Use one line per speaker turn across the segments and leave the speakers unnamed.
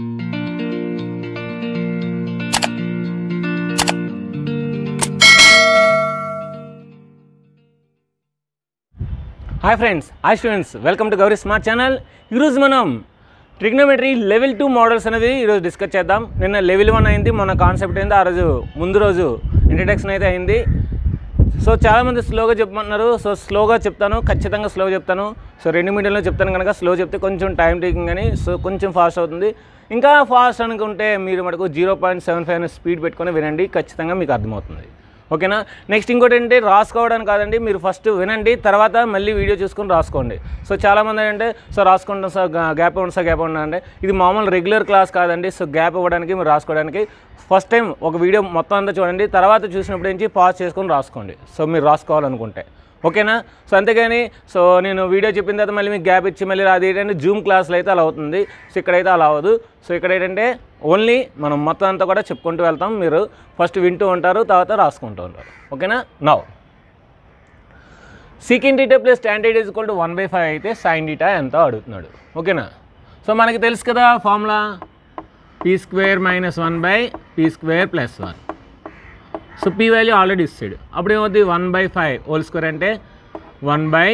Hi friends hi students welcome to Gauri smart channel ఈరోజు మనం trigonometry level two models అనేది ఈరోజు discuss చేద్దాం. నిన్న లెవెల్ వన్ అయింది మొన్న కాన్సెప్ట్ అయింది ఆ రోజు ముందు రోజు ఇంట్రడక్షన్ అయితే అయింది. సో చాలామంది స్లోగా చెప్పమన్నారు. సో స్లోగా చెప్తాను ఖచ్చితంగా స్లోగా చెప్తాను. సో రెండు మీడియంలో చెప్తాను కనుక స్లో చెప్తే కొంచెం టైం టేకింగ్ అని సో కొంచెం ఫాస్ట్ అవుతుంది. ఇంకా ఫాస్ట్ అనుకుంటే మీరు మటుకు zero point seven five speed పెట్టుకొని వినండి ఖచ్చితంగా మీకు అర్థమవుతుంది. ఓకేనా? నెక్స్ట్ ఇంకోటి ఏంటంటే రాసుకోవడానికి కాదండి మీరు ఫస్ట్ వినండి తర్వాత మళ్ళీ వీడియో చూసుకొని రాసుకోండి. సో చాలామంది ఏంటంటే సో రాసుకుంటాం సార్ గ్యాప్ ఇవ్వండి సార్ గ్యాప్ ఇవ్వండి అంటే ఇది మామూలు రెగ్యులర్ క్లాస్ కాదండి సో గ్యాప్ ఇవ్వడానికి మీరు రాసుకోవడానికి ఫస్ట్ టైం ఒక వీడియో మొత్తం అంతా చూడండి తర్వాత చూసినప్పుడు నుంచి పాజ్ చేసుకొని రాసుకోండి. సో మీరు రాసుకోవాలనుకుంటే. ఓకేనా? సో అంతేగాని సో నేను వీడియో చెప్పిన తర్వాత మళ్ళీ మీకు గ్యాప్ ఇచ్చి మళ్ళీ అది ఏంటంటే జూమ్ క్లాస్లో అయితే అలా అవుతుంది. సో ఇక్కడైతే అలా అవ్వదు. సో ఇక్కడ ఏంటంటే ఓన్లీ మనం మొత్తం అంతా కూడా చెప్పుకుంటూ వెళ్తాం. మీరు ఫస్ట్ వింటూ ఉంటారు తర్వాత రాసుకుంటూ ఉంటారు. ఓకేనా? నా. సీకిన్ theta plus standard is equal to one by five అయితే సైన్ డీటా ఎంత అడుగుతున్నాడు. ఓకేనా? సో మనకి తెలుసు కదా formula. P square minus one by P square plus one. So P value already ఇస్తాడు. అప్పుడు ఏమవుతుంది? One by five whole square అంటే one by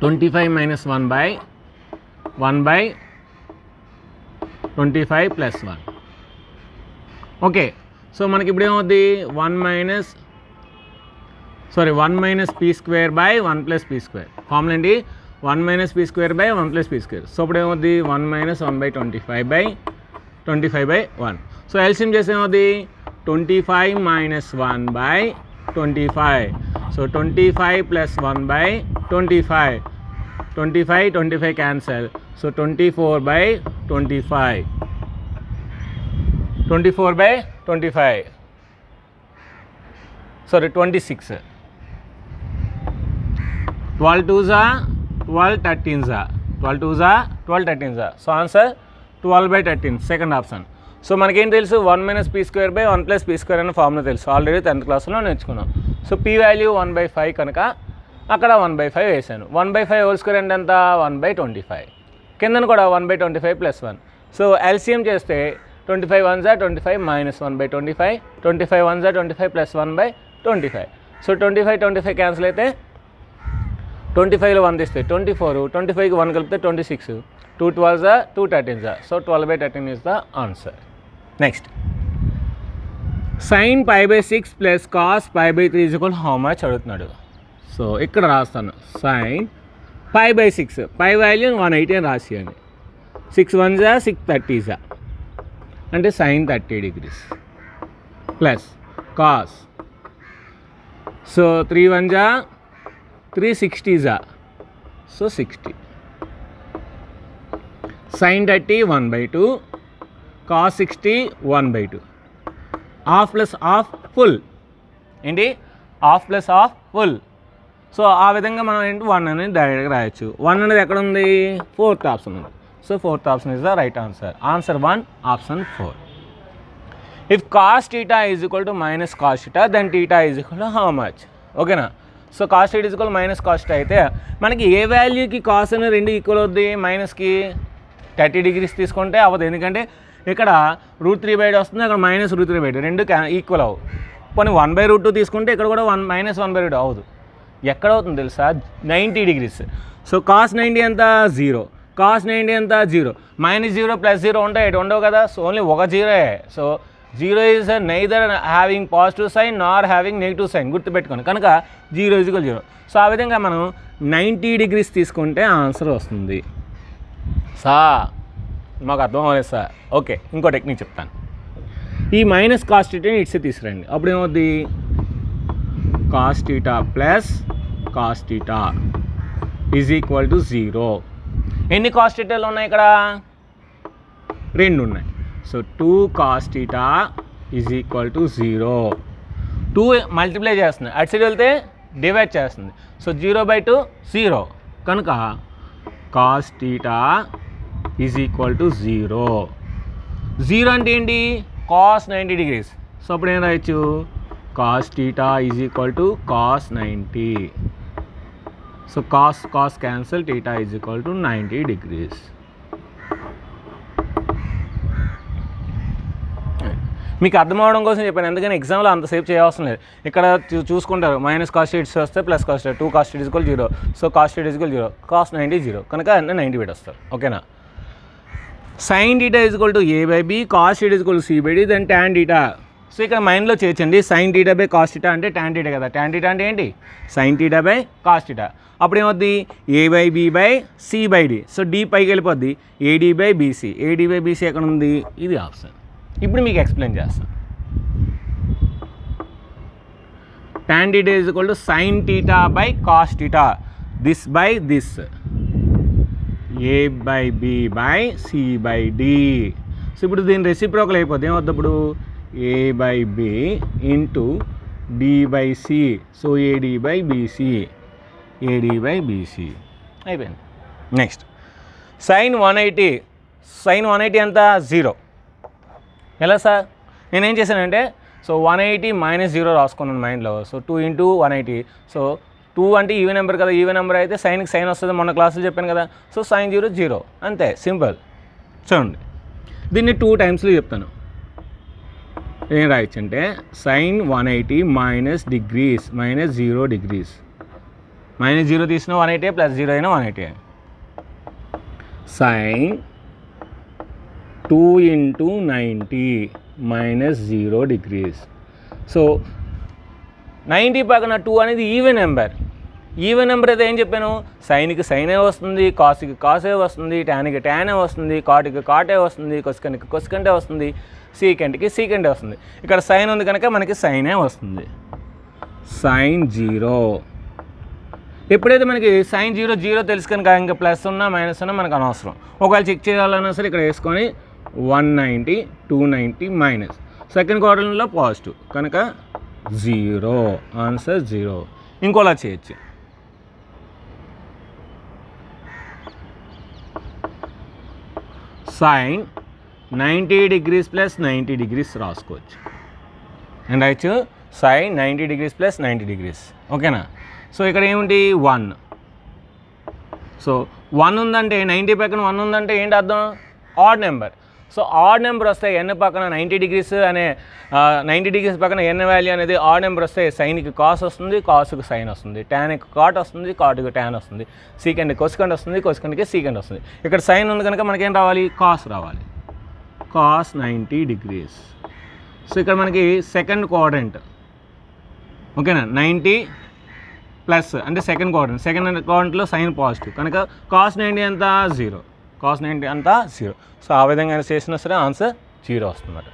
twenty five minus one by one by twenty five plus one okay so మనకి ఇప్పుడు ఏమవుద్ది one minus sorry one minus P square by one plus P square formula అండి one minus P square by one plus P square so ఇప్పుడు ఏమవుద్ది one minus one by twenty five by twenty five by one so LCM చేసేమవుద్ది 25 minus 1 by 25 so 25 plus 1 by 25 25 25 cancel so 24 by 25 24 by 25 sorry 26 12 twos are 12 13s are 12 twos are 12 13s are so answer 12 by 13 second option so so మనకేం తెలుసు? One minus P square by one plus P square అనే formula తెలుసు. Already tenth క్లాస్లో నేర్చుకున్నాం. So P value one by five కనుక అక్కడ one by five వేసాను. One by five whole square అంటే ఎంత? వన్ బై ట్వంటీ ఫైవ్ కిందన కూడా one by twenty five plus one so LCM చేస్తే ట్వంటీ ఫైవ్ వన్ జా twenty five minus one by twenty five twenty five one జా twenty five plus one by twenty five so twenty five twenty five cancel అయితే twenty ఫైవ్లో one తీస్తే twenty four twenty ఫైవ్కి one కలిపితే twenty six two twelve జా two thirteen జా so twelve by thirteen is the answer next sine pi by six plus cos pi by three equal how much అడుగుతున్నాడు. So ఇక్కడ రాస్తాను. Sine pi by six pi value one eighty అని రాసేయండి. Six one జా six thirty జా అంటే sine thirty degrees plus cos so three one జా three sixty జా so sixty sine thirty one by two cos sixty one by two half plus half full ఏంటి? Half plus half full so ఆ విధంగా మనం ఏంటి? One అనేది డైరెక్ట్గా రాయొచ్చు. వన్ అనేది ఎక్కడ ఉంది? ఫోర్త్ ఆప్షన్ ఉంది. So fourth option is the right answer answer one option four if cos theta is equal to minus cos theta then theta is equal to how much ఓకేనా so cos is equal minus cos అయితే మనకి ఏ వాల్యూకి cost అనేది రెండు equal అవుద్ది? మైనస్కి thirty degrees తీసుకుంటే అవ్వదు. ఎందుకంటే ఇక్కడ రూట్ త్రీ బై వస్తుంది అక్కడ మైనస్ రూట్ త్రీ బై రెండు ఈక్వల్ అవ్వు పోనీ వన్ బై రూట్ టూ తీసుకుంటే ఇక్కడ కూడా one minus one by root అవ్వదు. ఎక్కడ అవుతుంది తెలుసా? Ninety degrees. So cos ninety ఎంత? జీరో. కాస్ నైంటీ ఎంత? Zero. Minus zero plus zero ఉంటాయి ఇటు ఉండవు కదా. సో ఓన్లీ ఒక జీరోయే. So zero is neither having positive sign nor having negative sign గుర్తుపెట్టుకోండి. కనుక జీరో ఈజ్వల్ జీరో. సో ఆ విధంగా మనం నైంటీ డిగ్రీస్ తీసుకుంటే ఆన్సర్ వస్తుంది. సా. మాకు అర్థం అవ్వలేదు సార్. ఓకే ఇంకో టెక్నిక్ చెప్తాను. ఈ మైనస్ కాస్ట్ కాస్టిటీని ఇట్స్ తీసుకురండి. అప్పుడు ఏమవుద్ది? Cos theta plus theta is equal to zero. ఎన్ని కాస్ట్ ఇటాలు ఉన్నాయి ఇక్కడ? రెండు ఉన్నాయి. So two cos theta is equal to zero. Two multiply చేస్తుంది. అటు సైడ్ వెళ్తే డివైడ్ చేస్తుంది. So zero by two zero. కనుక cos theta is equal to zero zero అంటే ఏంటి? కాస్ నైంటీ డిగ్రీస్ సో అప్పుడు ఏం రాయొచ్చు? Cos theta is equal to cos ninety so cos cos cancel theta is equal to ninety degrees మీకు అర్థం అవడం కోసం చెప్పాను. ఎందుకని ఎగ్జామ్లో అంత సేఫ్ చేయాల్సిన లేదు. ఇక్కడ చూసుకుంటారు. మైనస్ కాస్ట్ షీట్స్ వస్తే plus cos two cos theta zero so cos theta zero cos ninety zero కనుక నైంటీ పెట్టి వస్తారు ఓకేనా sine theta is equal to A by B cos theta equal to C by D then tan theta so ఇక్కడ మైండ్లో చేర్చండి. Sine theta by cos theta అంటే tan theta కదా. Tan theta అంటే ఏంటి? Sine theta by cos theta అప్పుడు ఏమవుద్ది? A by B by C by D so D పైకి వెళ్ళిపోద్ది. AD by BC AD by BC ఎక్కడ ఉంది? ఇది ఆప్షన్. ఇప్పుడు మీకు ఎక్స్ప్లెయిన్ చేస్తాను. Tan theta is equal to sine theta by cos theta. This by this A by B by C by D so ఇప్పుడు దీని రెసిప్రోకల్ అయిపోతుంది ఏమవుతుంది ఇప్పుడు A by B into D by C so AD by BC AD by BC అయిపోయింది. Next sine one eighty sine one eighty ఎంత? Zero ఎలా sir? నేనేం చేశానంటే so one eighty minus zero రాసుకున్నాను మైండ్లో so two into one eighty so two అంటే even number కదా even number అయితే సైన్కి సైన్ వస్తుంది. మొన్న క్లాసులు చెప్పాను కదా. So sine zero zero. అంతే సింపుల్. చూడండి. దీన్ని టూ టైమ్స్లో చెప్తాను. ఏం రాయొచ్చు అంటే sine one eighty minus degrees minus zero degrees minus zero తీసిన వన్ ఎయిటీ ప్లస్ జీరో అయినా one eighty sine two into ninety minus zero degrees so ninety పక్కన టూ అనేది ఈవెన్ నెంబర్. ఈవెన్ నెంబర్ అయితే ఏం చెప్పాను? సైన్కి సైనే వస్తుంది కాసుకి కాసే వస్తుంది ట్యాన్కి ట్యానే వస్తుంది కాటుకి కాటే వస్తుంది కొస్కన్కి కొసుకంటే వస్తుంది సీకెంట్కి సీకెంటే వస్తుంది. ఇక్కడ సైన్ ఉంది కనుక మనకి సైనే వస్తుంది. Sine zero. ఎప్పుడైతే మనకి సైన్ జీరో జీరో తెలుసు కనుక ఇంకా ప్లస్ ఉన్నా మైనస్ ఉన్నా మనకు అనవసరం. ఒకవేళ చెక్ చేయాలన్నా సరే ఇక్కడ వేసుకొని one ninety two ninety minus. Second క్వార్టర్లో పాజిటివ్. కనుక జీరో. Answer zero. ఇంకోలా చేయొచ్చు. Sine ninety degrees plus ninety degrees రాసుకోవచ్చు. And right sine ninety degrees plus ninety degrees. ఓకేనా? సో ఇక్కడ ఏమిటి వన్. సో వన్ ఉందంటే నైంటీ పక్కన వన్ ఉందంటే ఏంటి అర్థం? Odd number. So odd number వస్తే ఎన్ పక్కన నైంటీ డిగ్రీస్ అనే నైంటీ డిగ్రీస్ పక్కన ఎన్ వాల్యూ అనేది ఆడ్ నెంబర్ వస్తే సైన్కి కాస్ వస్తుంది కాసుకు సైన్ వస్తుంది. ట్యాన్కి కాట్ వస్తుంది కాటుకు ట్యాన్ వస్తుంది. సీకెండ్ కొసుకండ్ వస్తుంది కొసుకండ్కి సీకెండ్ వస్తుంది. ఇక్కడ సైన్ ఉంది కనుక మనకేం రావాలి? కాస్ రావాలి. కాస్ నైంటీ డిగ్రీస్ సో ఇక్కడ మనకి సెకండ్ క్వాడ్రంట్ ఓకేనా? నైంటీ ప్లస్ అంటే సెకండ్ క్వాడ్రంట్ సెకండ్ క్వాడ్రంట్లో సైన్ పాజిటివ్ కనుక కాస్ నైంటీ ఎంత? జీరో కాస్ నైంటీ అంతా జీరో సో ఆ విధంగా చేసినా సరే ఆన్సర్ జీరో వస్తుందన్నమాట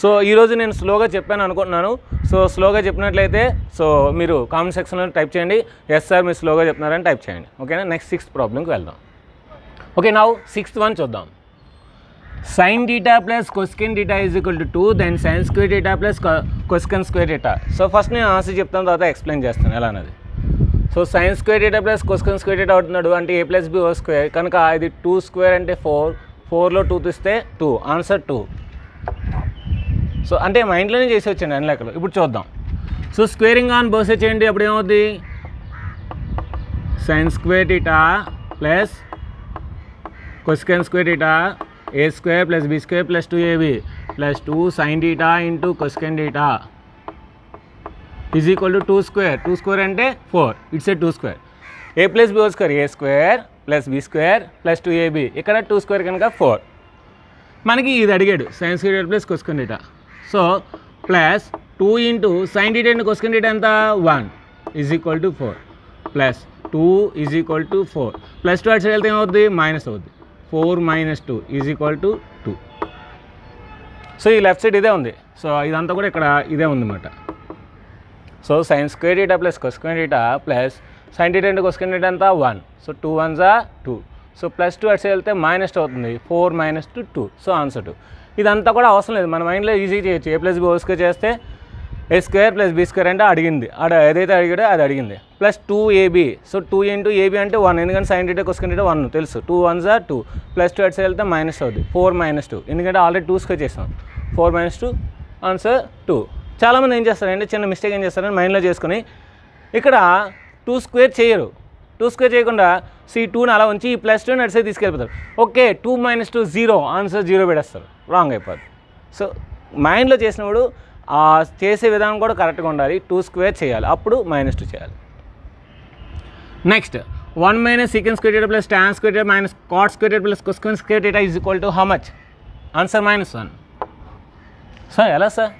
సో ఈరోజు నేను స్లోగా చెప్పాను అనుకుంటున్నాను. సో స్లోగా చెప్పినట్లయితే సో మీరు కామెంట్ సెక్షన్లో టైప్ చేయండి. ఎస్ సార్ మీరు స్లోగా చెప్తున్నారని టైప్ చేయండి. ఓకేనా నెక్స్ట్ సిక్స్త్ ప్రాబ్లంకి వెళ్దాం. ఓకే నౌ సిక్స్త్ వన్ చూద్దాం. Sine theta plus cosec theta is equal to two then sine square theta plus cosec square theta so first నేను ఆన్సర్ చెప్తాను తర్వాత ఎక్స్ప్లెయిన్ చేస్తాను. ఎలా అన్నది? So sine square theta plus cosec square theta అవుతున్నాడు అంటే A plus B whole square కనుక ఇది టూ స్క్వేర్ అంటే ఫోర్ ఫోర్లో టూ తీస్తే టూ ఆన్సర్ టూ సో అంటే మైండ్లోనే చేసి వచ్చాను అన్ని లెక్కలు. ఇప్పుడు చూద్దాం. సో స్క్వేరింగ్ ఆన్ బోసే చేయండి. అప్పుడు ఏమవుద్ది? Sine square theta plus cosec square theta A square plus B square plus two AB plus two sine theta into cosec theta is equal to two square two square అంటే four it's A two square A plus B square A square plus B square plus two AB ఇక్కడ two square కనుక four మనకి ఇది అడిగాడు. Sines square plus cosec theta so plus two into sine theta into theta ఎంత? One is equal to four plus two is equal to four plus two అటు side వెళ్తే ఏమవుద్ది? Minus అవుద్ది. Four minus two is equal to two so ఈ left side ఇదే ఉంది. So ఇదంతా కూడా ఇక్కడ ఇదే ఉందన్నమాట. So sines square theta plus cosec square theta plus sine theta into cosec square theta అంతా వన్ సో టూ వన్ జా టూ సో ప్లస్ టూ అటు సైడ్ వెళ్తే మైనస్ టూ అవుతుంది. Four minus two two so answer two ఇదంతా కూడా అవసరం లేదు. మన మైండ్లో ఈజీ చేయొచ్చు. ఏ ప్లస్ బి స్క్వేర్ చేస్తే A square plus B square అంటే అడిగింది. అడ ఏదైతే అడిగాడో అది అడిగింది. Plus two AB so two into AB అంటే వన్ ఎందుకంటే sine theta question theta one తెలుసు. టూ వన్ జా టూ ప్లస్ టూ అట్స్ వెళ్తే మైనస్ అవుతుంది ఫోర్ మైనస్ టూ ఎందుకంటే ఆల్రెడీ టూ స్క్వేర్ చేసాం. Four minus two answer two చాలామంది ఏం చేస్తారంటే చిన్న మిస్టేక్ ఏం చేస్తారని మైండ్లో చేసుకొని ఇక్కడ టూ స్క్వేర్ చేయరు. టూ స్క్వేర్ చేయకుండా సి టూని అలా ఉంచి ఈ ప్లస్ టూ నడిసే తీసుకెళ్ళిపోతారు. Okay two minus two zero answer zero పెడేస్తారు wrong అయిపోద్ది. సో మైండ్లో చేసినప్పుడు ఆ చేసే విధానం కూడా కరెక్ట్గా ఉండాలి. టూ స్క్వేర్ చేయాలి. అప్పుడు మైనస్ టూ చేయాలి. Next one minus secant square theta plus tan square theta minus cot square theta plus cosecant square theta is equal to how much answer minus one sir ఎలా sir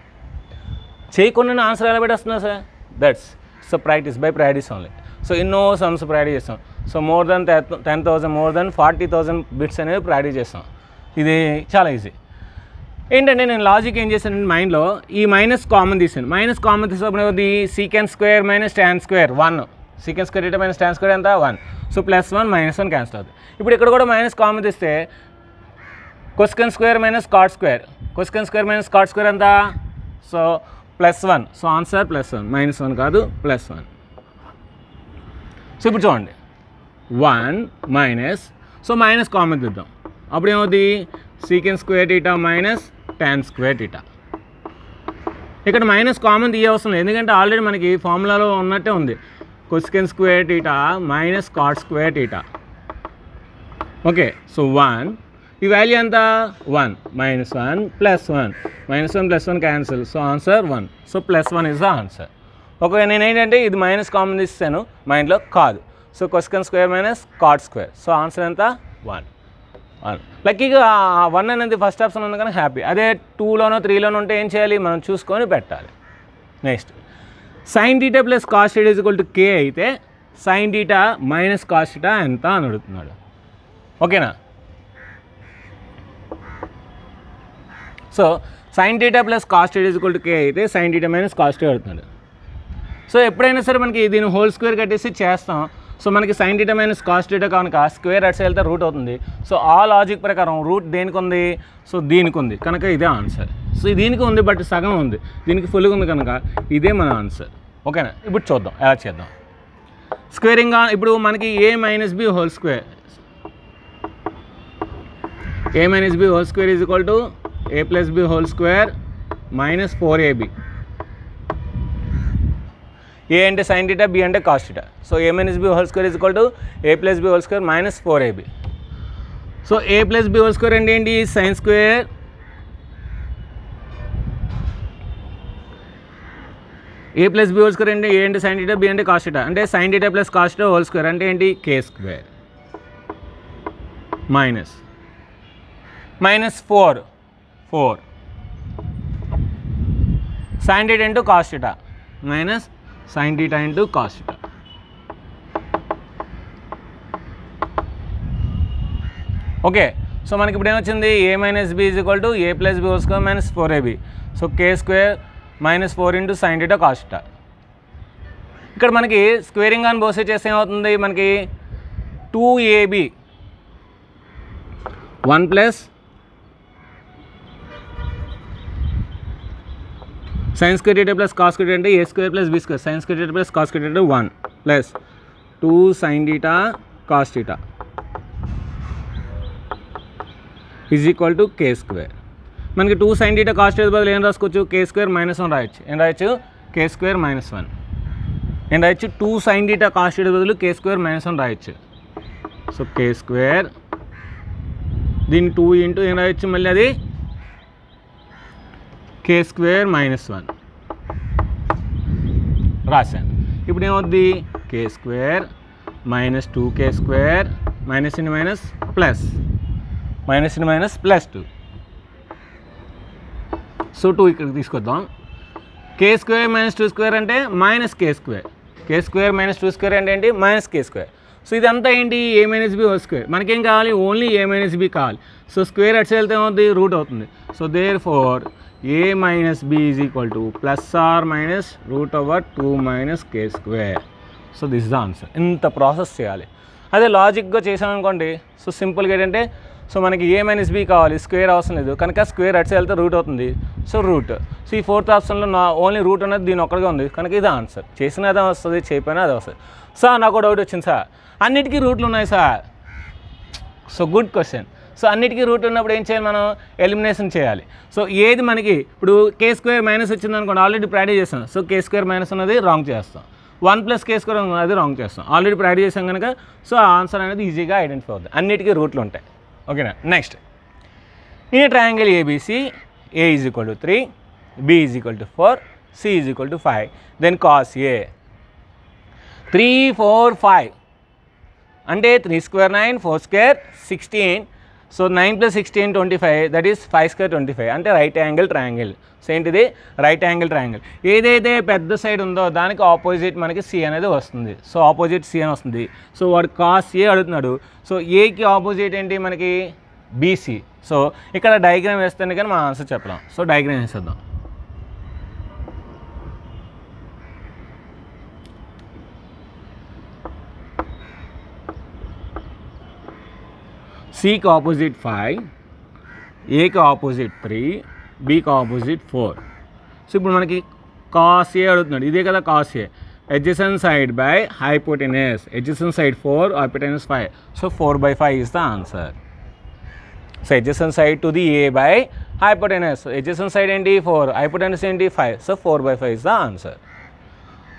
చేయకుండా answer ఎలా పెట్టేస్తున్నా sir? That's so practice by practice only so ఎన్నో sums practice చేస్తాం. So more than ten thousand more than forty thousand bits అనేవి practice చేస్తాం. ఇది చాలా easy ఏంటంటే నేను లాజిక్ ఏం చేశాను మైండ్లో ఈ మైనస్ కామన్ తీసాను మైనస్ కామన్ తీసినప్పుడు ఏమవుతుంది secant square minus tan square one secant square ఇట మైనస్ ట్యాన్ స్క్వేర్ ఎంత? One so plus one minus one cancel అవుతుంది ఇప్పుడు ఇక్కడ కూడా మైనస్ కామన్ తీస్తే cosecant square minus cot square cosecant square minus cot square ఎంత? So plus one. So answer plus one. Minus one కాదు plus one. So ఇప్పుడు చూడండి. One minus so minus common తీద్దాం. అప్పుడు ఏమవుతుంది secant square theta minus tan square theta ఇక్కడ minus common తీయవసరం లేదు. ఎందుకంటే ఆల్రెడీ మనకి ఫార్ములాలో ఉన్నట్టే ఉంది. Cosecant square theta minus cot square theta okay so one ఈ వాల్యూ ఎంత? One minus one plus one minus one plus one cancel so answer one so plus one is the answer okay నేను ఏంటంటే ఇది minus common ఇస్తాను మైండ్లో కాదు. So question square minus cot square so answer ఎంత? One one లక్కీగా one అనేది first option ఉంది కానీ హ్యాపీ అదే టూలోనో త్రీలోనో ఉంటే ఏం చేయాలి? మనం చూసుకొని పెట్టాలి. Next sine theta plus cos theta is equal to K అయితే sine theta minus cos theta ఎంత అని అడుగుతున్నాడు. ఓకేనా so sine theta plus cos theta equal to K అయితే సైన్ డేటా మైనస్ కాస్ట్ అడుగుతున్నాడు సో ఎప్పుడైనా సరే మనకి దీన్ని హోల్ స్క్వేర్ కట్టేసి చేస్తాం. సో మనకి sine theta minus cos theta కనుక స్క్వేర్ అట్స్ వెళ్తే రూట్ అవుతుంది. సో ఆ లాజిక్ ప్రకారం రూట్ దేనికి ఉంది? సో దీనికి ఉంది. కనుక ఇదే ఆన్సర్ సో దీనికి ఉంది బట్ సగం ఉంది. దీనికి ఫుల్గా ఉంది కనుక ఇదే మన ఆన్సర్ ఓకేనా? ఇప్పుడు చూద్దాం. ఎలా చేద్దాం? స్క్వేరింగ్ ఇప్పుడు మనకి A minus B whole square A minus B whole square is equal to A plus B whole square minus four AB A అంటే సైన్ డీటా బి అంటే cos theta so A minus B whole square is equal to A plus B whole square minus four AB so A plus B whole square అంటే ఏంటి sine square A plus B whole square అంటే A అంటే sine theta B అంటే cos theta అంటే sine theta plus cos theta whole square అంటే ఏంటి K square minus minus four four. Sine theta into cos minus sine theta into cos okay so మనకి ఇప్పుడు ఏమొచ్చింది? A minus B is equal to A plus B square minus four AB so K square minus four into sine theta cos ఇక్కడ మనకి squaring అని బోసే చేస్తే ఏమవుతుంది? మనకి two AB one plus sine square theta plus cos square అంటే A square plus B square? Sines square theta plus cos square అంటే one plus two sine theta cos theta is equal to K square మనకి two sine theta cos theta బదులు ఏం రాసుకోవచ్చు? కే square minus one రాయొచ్చు. ఏం రాయొచ్చు? కే square minus one ఏం రాయొచ్చు? Two sine theta cos theta బదులు కే స్క్వేర్ మైనస్ వన్ రాయొచ్చు. సో కే స్క్వేర్ దీన్ని టూ ఇంటూ ఏం రాయొచ్చు? మళ్ళీ అది కే స్క్వేర్ మైనస్ వన్ రాశాను. ఇప్పుడు ఏమవుద్ది? K square minus two K square minus in minus plus minus in minus plus two so two ఇక్కడికి తీసుకొద్దాం. K square minus two square అంటే minus K square K square minus two square అంటే ఏంటి? Minus K square so ఇదంతా ఏంటి? A minus B whole square మనకేం కావాలి? Only A minus B కావాలి. సో స్క్వేర్ అట్స్ వెళ్తే ఏమవుతుంది రూట్ అవుతుంది. So therefore A minus B is equal to plus or minus root over two minus K square so this the answer ఇంత process చేయాలి. అదే లాజిక్గా చేసాం అనుకోండి సో సింపుల్గా ఏంటంటే సో మనకి ఏ మైనస్ బి కావాలి స్క్వేర్ అవసరం లేదు. కనుక స్క్వేర్ అట్స్ వెళ్తే రూట్ అవుతుంది. సో రూట్ సో ఈ ఫోర్త్ ఆప్షన్లో నా ఓన్లీ రూట్ అనేది దీని ఒక్కడిగా ఉంది. కనుక ఇది ఆన్సర్ చేసిన అదే వస్తుంది చేయపోయినా అది వస్తుంది. సార్ నాకు డౌట్ వచ్చింది సార్ అన్నిటికీ రూట్లు ఉన్నాయి sir so good question so అన్నిటికీ రూట్ ఉన్నప్పుడు ఏం చేయాలి మనం? ఎలిమినేషన్ చేయాలి. సో ఏది మనకి ఇప్పుడు కే స్క్వేర్ మైనస్ వచ్చింది అనుకోండి ఆల్రెడీ ప్రాక్టీస్ చేస్తాం. సో కే స్క్వేర్ మైనస్ ఉన్నది రాంగ్ చేస్తాం. వన్ ప్లస్ కే స్క్వేర్ అది రాంగ్ చేస్తాం. ఆల్రెడీ ప్రాక్టీస్ చేసాం కనుక సో ఆన్సర్ అనేది ఈజీగా ఐడెంటిఫై అవుతుంది అన్నిటికీ రూట్లు ఉంటాయి. ఓకేనా? నెక్స్ట్ ఈ triangle ABC A is equal to three B is equal to four C is equal to five then cos A three four five అంటే three square nine four square sixteen so nine plus sixteen twenty five that is five square twenty five అంటే right angle triangle so ఏంటిది? Right angle triangle ఏదైతే పెద్ద side ఉందో దానికి opposite మనకి C అనేది వస్తుంది. సో ఆపోజిట్ సి అని వస్తుంది. సో వాడు కాస్ ఏ అడుగుతున్నాడు. సో ఏకి ఆపోజిట్ ఏంటి మనకి? బీసీ సో ఇక్కడ డయాగ్రామ్ వేస్తేనే కానీ మనం ఆన్సర్ చెప్పలేం. సో డయాగ్రామ్ వేసేద్దాం. సికి ఆపోజిట్ ఫైవ్ ఏకి ఆపోజిట్ త్రీ బీకి ఆపోజిట్ ఫోర్ సో ఇప్పుడు మనకి కాస్ ఏ అడుగుతున్నాడు. ఇదే కదా cos A adjacent side by hypotenuse adjacent side four hypotenuse five so four by five is the answer so adjacent side to the A by hypotenuse adjacent side ఏంటి? Four hypotenuse ఏంటి? Five so four by five is the answer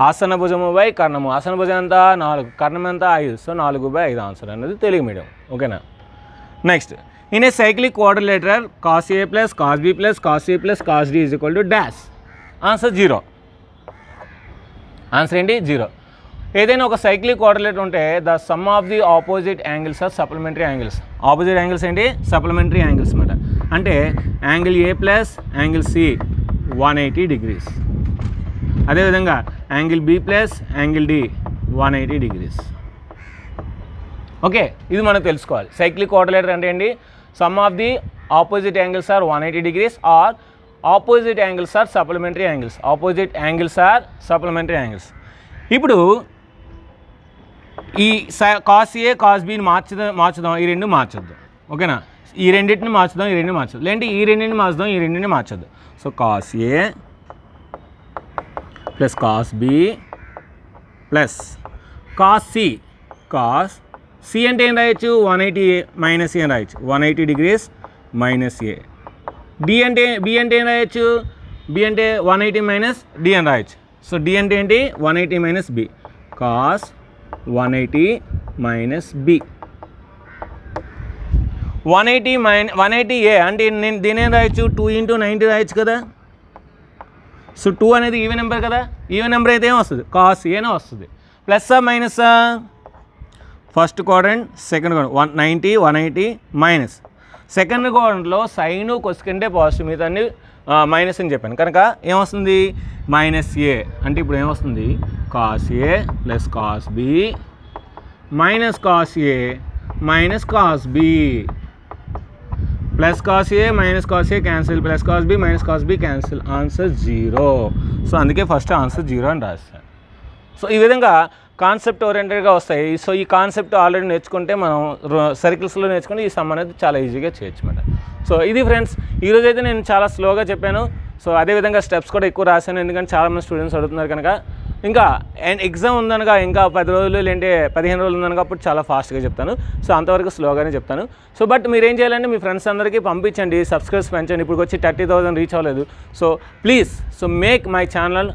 ఆసన భుజము by కర్ణము. ఆసన భుజం ఎంత? నాలుగు. కర్ణం ఎంత? ఐదు. So నాలుగు బై ఐదు ఆన్సర్ అనేది తెలుగు మీడియం. ఓకేనా next in a cyclic quadrilateral cos A plus cos B plus cos A plus cos D is equal to dash answer zero answer ఏంటి? జీరో ఏదైనా ఒక సైక్లిక్ క్వాడ్రిలేటర్ ఉంటే the sum of the opposite angles are supplementary angles opposite angles ఏంటి? Supplementary angles అనమాట అంటే angle A plus angle C one eighty degrees అదేవిధంగా angle B plus angle D one eighty degrees okay ఇది మనం తెలుసుకోవాలి. Cyclic coordinator అంటే ఏంటి? Sum of the opposite angles are one eighty degrees or opposite angles are supplementary angles opposite angles are supplementary angles ఇప్పుడు ఈ cos A cos బిని మార్చుదాం మార్చుదాం ఈ రెండు మార్చొద్దు. ఓకేనా? ఈ రెండింటిని మార్చుదాం ఈ రెండు మార్చదు లేదంటే ఈ రెండింటిని మార్చుదాం ఈ రెండింటిని మార్చొద్దు. So cos A plus cos B plus cos C cos C అంటే ఏం రాయొచ్చు వన్ ఎయిటీ మైనస్ ఏ అని రాయొచ్చు one eighty degrees minus A D అంటే బి అంటే ఏం రాయొచ్చు బి అంటే వన్ ఎయిటీ మైనస్ డి అని రాయొచ్చు సో డి అంటే ఏంటి? One eighty minus B cos one eighty minus B one eighty minus one eighty A అంటే నేను దీని ఏం రాయొచ్చు టూ ఇంటూ నైంటీ రాయొచ్చు కదా. సో టూ అనేది ఈవెన్ నెంబర్ కదా. ఈవెన్ నెంబర్ అయితే ఏం వస్తుంది? కాస్ ఏనే వస్తుంది. ప్లస్సా మైనసా first quadrant second quadrant one ninety one eighty minus. Second క్వాడ్రంట్లో sine కొసుకంటే పాజిటివ్ మిగతా అన్ని మైనస్ అని చెప్పాను. కనుక ఏమొస్తుంది? Minus A. అంటే ఇప్పుడు ఏమొస్తుంది? Cos A plus cos B. Minus cos A minus cos B. Plus cos A minus cos A cancel. Plus cos B minus cos B cancel. Answer zero. So అందుకే first answer zero అని రాశాను. So ఈ విధంగా concept ఓరియంటెడ్గా వస్తాయి. So ఈ concept already నేర్చుకుంటే మనం సర్కిల్స్లో నేర్చుకుంటే ఈ సమ్ అనేది చాలా ఈజీగా చేయొచ్చు అనమాట సో ఇది ఫ్రెండ్స్ ఈరోజు అయితే నేను చాలా స్లోగా చెప్పాను. సో అదేవిధంగా స్టెప్స్ కూడా ఎక్కువ రాశాను. ఎందుకంటే చాలామంది స్టూడెంట్స్ అడుగుతున్నారు కనుక. ఇంకా అండ్ ఎగ్జామ్ ఉందనగా ఇంకా పది రోజులు లేదంటే పదిహేను రోజులు ఉందనగా అప్పుడు చాలా ఫాస్ట్గా చెప్తాను. సో అంతవరకు స్లోగానే చెప్తాను. సో బట్ మీరు ఏం చేయాలంటే మీ ఫ్రెండ్స్ అందరికీ పంపించండి సబ్స్క్రైబ్స్ పెంచండి. ఇప్పుడు వచ్చి థర్టీ థౌసండ్ రీచ్ అవ్వలేదు. So please so make my channel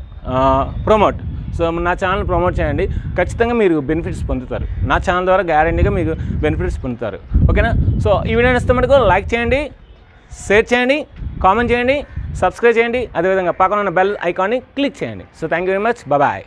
promote so నా ఛానల్ ప్రమోట్ చేయండి. ఖచ్చితంగా మీరు బెనిఫిట్స్ పొందుతారు. నా ఛానల్ ద్వారా గ్యారంటీగా మీకు బెనిఫిట్స్ పొందుతారు. ఓకేనా సో ఈ వీడియో నచ్చితే మటుకు లైక్ చేయండి షేర్ చేయండి కామెంట్ చేయండి సబ్స్క్రైబ్ చేయండి. అదేవిధంగా పక్కన ఉన్న బెల్ ఐకాన్ని క్లిక్ చేయండి. So thank you very much bye